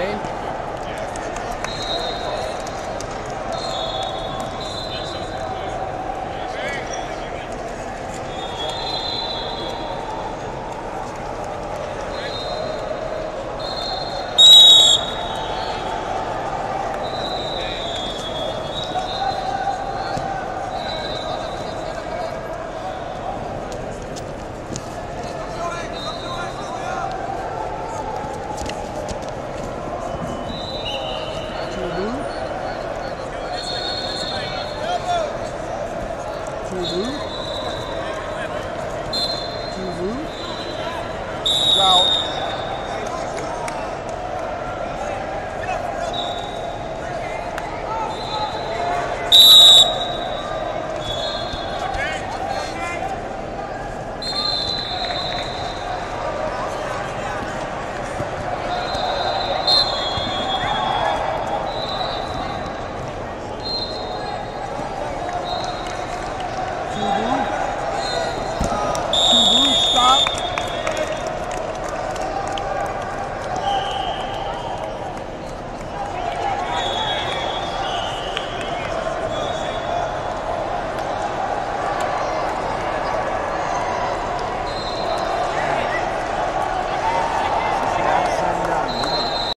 Same. Uhum.